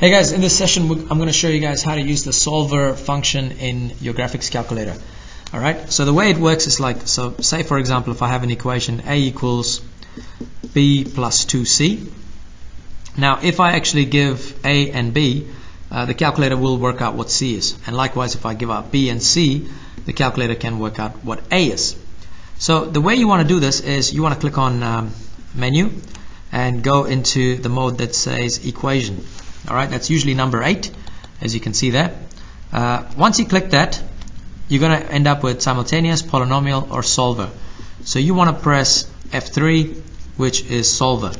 Hey guys, in this session I'm going to show you guys how to use the solver function in your graphics calculator. Alright, so the way it works is like, so say for example if I have an equation a equals b plus 2c. Now if I actually give a and b, uh, the calculator will work out what c is. And likewise if I give out b and c, the calculator can work out what a is. So the way you want to do this is you want to click on um, menu and go into the mode that says equation. Alright, that's usually number 8, as you can see there. Uh, once you click that, you're going to end up with simultaneous, polynomial, or solver. So you want to press F3, which is solver.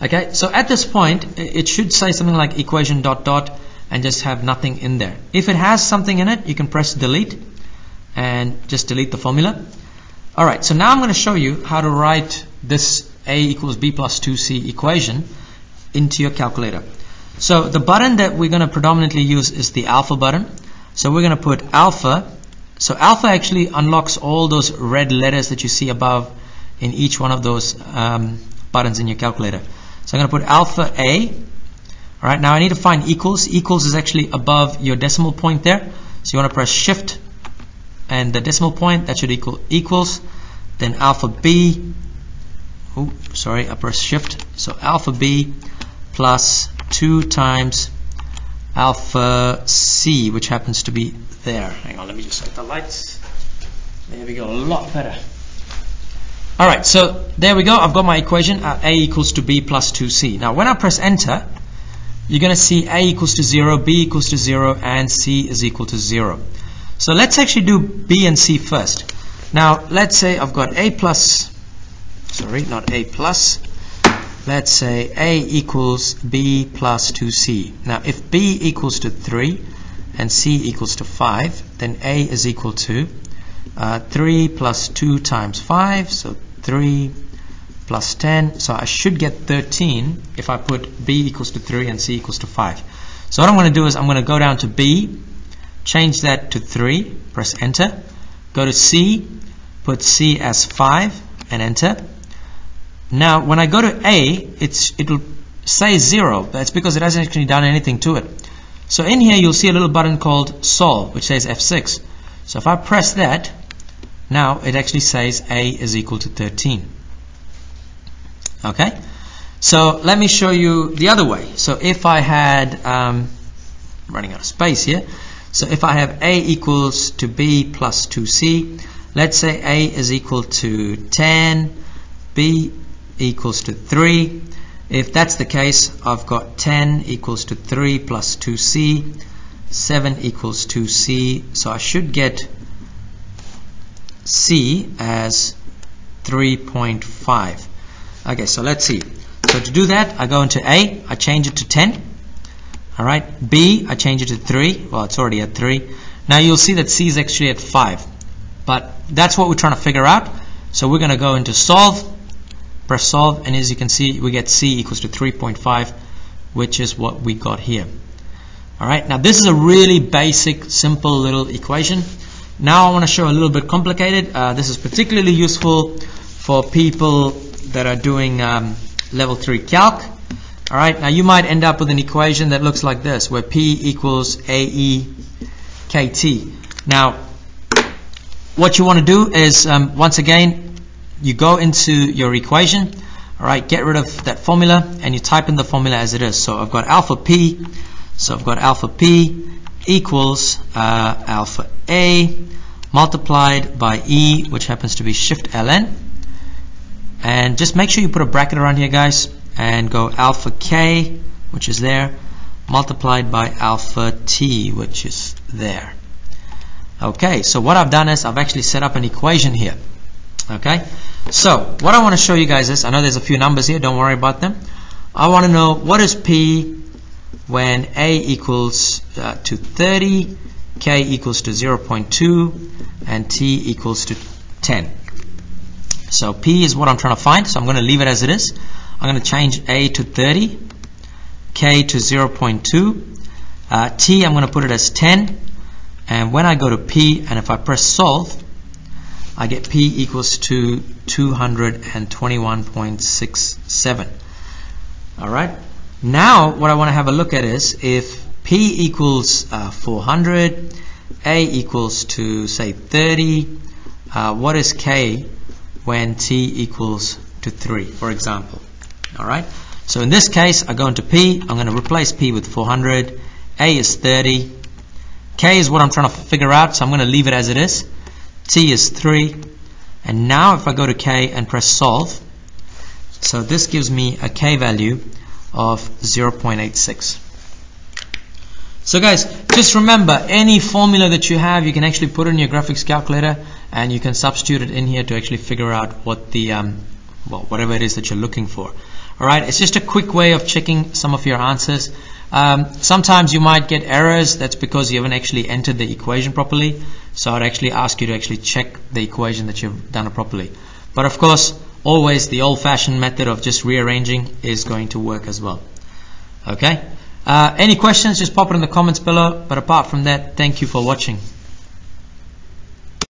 Okay, so at this point, it should say something like equation dot dot and just have nothing in there. If it has something in it, you can press delete and just delete the formula. Alright, so now I'm going to show you how to write this a equals b plus 2c equation into your calculator. So the button that we're going to predominantly use is the alpha button. So we're going to put alpha. So alpha actually unlocks all those red letters that you see above in each one of those um, buttons in your calculator. So I'm going to put alpha A. All right, now I need to find equals. Equals is actually above your decimal point there. So you want to press shift and the decimal point, that should equal equals. Then alpha B. Oh, sorry, I press shift. So alpha B plus 2 times alpha c, which happens to be there. Hang on, let me just set the lights. There we go, a lot better. Alright, so there we go. I've got my equation. Uh, a equals to b plus 2c. Now, when I press enter, you're going to see a equals to 0, b equals to 0, and c is equal to 0. So let's actually do b and c first. Now, let's say I've got a plus, sorry, not a plus, let's say a equals b plus 2c. Now if b equals to 3 and c equals to 5, then a is equal to uh, 3 plus 2 times 5, so 3 plus 10. So I should get 13 if I put b equals to 3 and c equals to 5. So what I'm going to do is I'm going to go down to b, change that to 3, press enter, go to c, put c as 5 and enter. Now, when I go to A, it's, it'll say 0. That's because it hasn't actually done anything to it. So in here, you'll see a little button called solve, which says F6. So if I press that, now it actually says A is equal to 13. Okay? So let me show you the other way. So if I had, um, running out of space here, so if I have A equals to B plus 2C, let's say A is equal to 10, B equals to 3. If that's the case, I've got 10 equals to 3 plus 2c, 7 equals 2c, so I should get c as 3.5. Okay, so let's see. So to do that, I go into A, I change it to 10. Alright, B, I change it to 3. Well, it's already at 3. Now you'll see that C is actually at 5. But that's what we're trying to figure out. So we're going to go into solve press solve and as you can see we get C equals to 3.5 which is what we got here. Alright now this is a really basic simple little equation. Now I want to show a little bit complicated. Uh, this is particularly useful for people that are doing um, level 3 calc. Alright now you might end up with an equation that looks like this where P equals AE KT now what you want to do is um, once again you go into your equation, all right, get rid of that formula and you type in the formula as it is. So I've got alpha p, so I've got alpha p equals uh, alpha a multiplied by e, which happens to be shift ln. And just make sure you put a bracket around here, guys, and go alpha k, which is there, multiplied by alpha t, which is there. Okay, so what I've done is I've actually set up an equation here. Okay, so what I want to show you guys is, I know there's a few numbers here, don't worry about them. I want to know what is P when A equals uh, to 30, K equals to 0.2, and T equals to 10. So P is what I'm trying to find, so I'm going to leave it as it is. I'm going to change A to 30, K to 0.2, uh, T I'm going to put it as 10, and when I go to P and if I press solve, I get P equals to 221.67. All right. Now, what I want to have a look at is if P equals uh, 400, A equals to say 30, uh, what is K when T equals to 3, for example? Alright, so in this case, I go into P, I'm going to replace P with 400, A is 30, K is what I'm trying to figure out, so I'm going to leave it as it is. T is 3, and now if I go to K and press solve, so this gives me a K value of 0.86. So guys, just remember any formula that you have, you can actually put in your graphics calculator and you can substitute it in here to actually figure out what the, um, well, whatever it is that you're looking for. Alright, it's just a quick way of checking some of your answers. Um, sometimes you might get errors, that's because you haven't actually entered the equation properly. So I'd actually ask you to actually check the equation that you've done it properly. But of course, always the old-fashioned method of just rearranging is going to work as well. Okay? Uh, any questions, just pop it in the comments below. But apart from that, thank you for watching.